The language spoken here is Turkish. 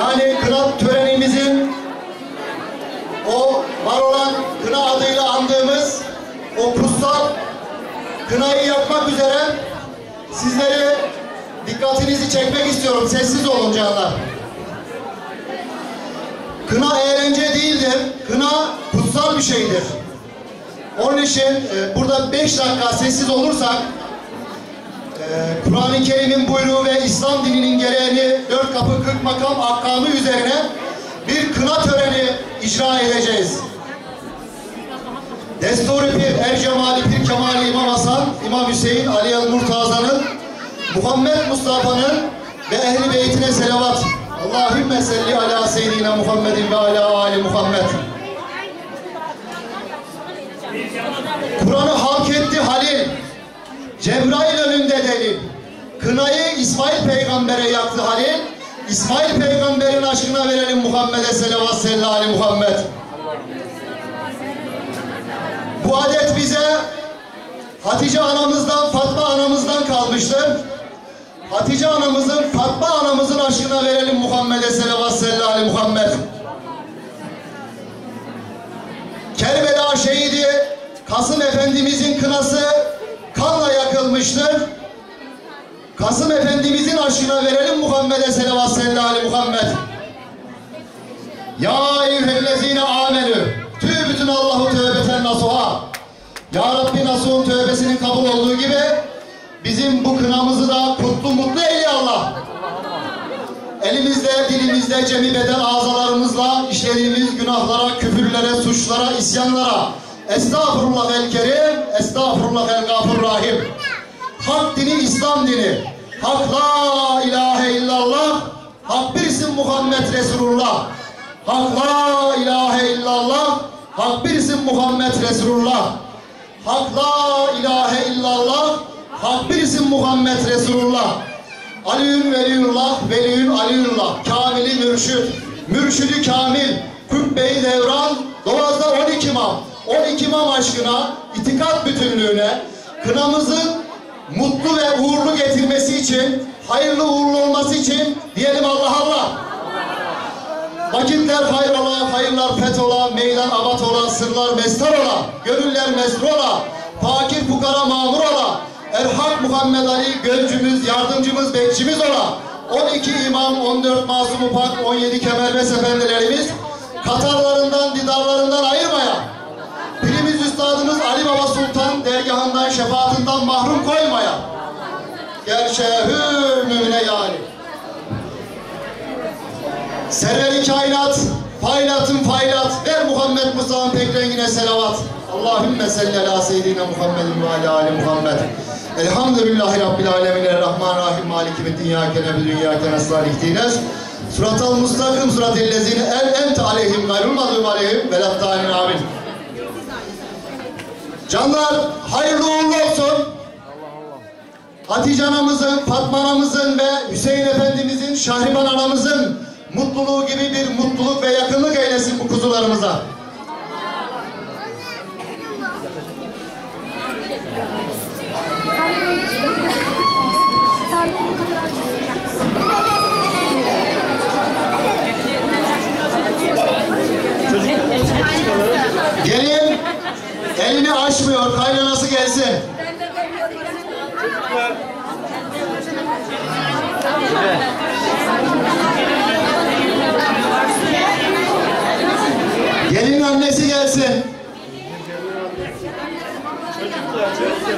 Yani kına törenimizin o var olan kına adıyla andığımız o kutsal kınayı yapmak üzere sizleri dikkatinizi çekmek istiyorum. Sessiz olun canlar. Kına eğlence değildir. Kına kutsal bir şeydir. Onun için e, burada beş dakika sessiz olursak Kur'an-ı Kerim'in buyruğu ve İslam dininin gereğini dört kapı kırk makam ahkamı üzerine bir kına töreni icra edeceğiz. Desturi Pir, Ercemali Pir Kemali İmam Hasan, İmam Hüseyin, Ali El Murtaza'nın, Muhammed Mustafa'nın ve Ehli Beytine selavat. Allahümme salli ala seyyidina Muhammedin ve ala ali Muhammed. Kur'an'ı halk etti Halil. Cebrail. Kınayı İsmail peygambere yaktı Halil. İsmail peygamberin aşkına verelim Muhammed'e selavat salli ali Muhammed. Bu adet bize Hatice anamızdan, Fatma anamızdan kalmıştır. Hatice anamızın, Fatma anamızın aşkına verelim Muhammed'e selavat salli ali Muhammed. Kerbela şehidi Kasım Efendimizin kınası kanla yakılmıştır. Kasım Efendimizin aşkına verelim Muhammed'e selavat salli ali Muhammed. Ya eyyühellezine amenü tübütün Allahu tövbeten nasuha. Ya Rabbi Nasuh'un tövbesinin kabul olduğu gibi bizim bu kınamızı da kutlu mutlu eyle Allah. Elimizde, dilimizde, cemi beden azalarımızla işlediğimiz günahlara, küfürlere, suçlara, isyanlara Estağfurullah el kerim, estağfurullah el gafur rahim. Hak dini İslam dini. Hak la ilahe illallah. Hak bir isim Muhammed Resulullah. Hak la ilahe illallah. Hak bir isim Muhammed Resulullah. Hak la ilahe illallah. Hak bir isim Muhammed Resulullah. Aliün veliyullah, veliyün aliyullah. Kamili mürşid, mürşidi kamil. Kubbe-i devran, doğazda 12 imam. 12 imam aşkına, itikat bütünlüğüne, kınamızın mutlu ve uğurlu getirmesi için, hayırlı uğurlu olması için diyelim Allah Allah. Vakitler hayrola, hayırlar fethola, meydan abat ola, sırlar mestar ola, gönüller mesrur ola, fakir fukara mamur ola, Erhak Muhammed Ali gölcümüz, yardımcımız, bekçimiz ola, 12 imam, 14 masumu pak, 17 kemerbes efendilerimiz, Katarlarından, didarlarından ayırmaya, gerçeğü mümine yani. Serveri kainat, faylatın faylat, ver Muhammed Mustafa'nın pek rengine selavat. Allahümme salli ala seyyidina Muhammedin ve ala ali Muhammed. Elhamdülillahi Rabbil alemin, Errahmanirrahim, Maliki ve dünyâke nebi dünyâke nesâlih dines. Suratal mustakim, suratil lezine el ent aleyhim, gayrul mağdub aleyhim, velattânin amin. Canlar, hayırlı olsun. Hatice anamızın, Fatma anamızın ve Hüseyin Efendimizin, Şahriban anamızın mutluluğu gibi bir mutluluk ve yakınlık eylesin bu kuzularımıza. Gelin elini açmıyor, kaynanası gelsin. Çocuklar. Gelin annesi gelsin. Çocuklar.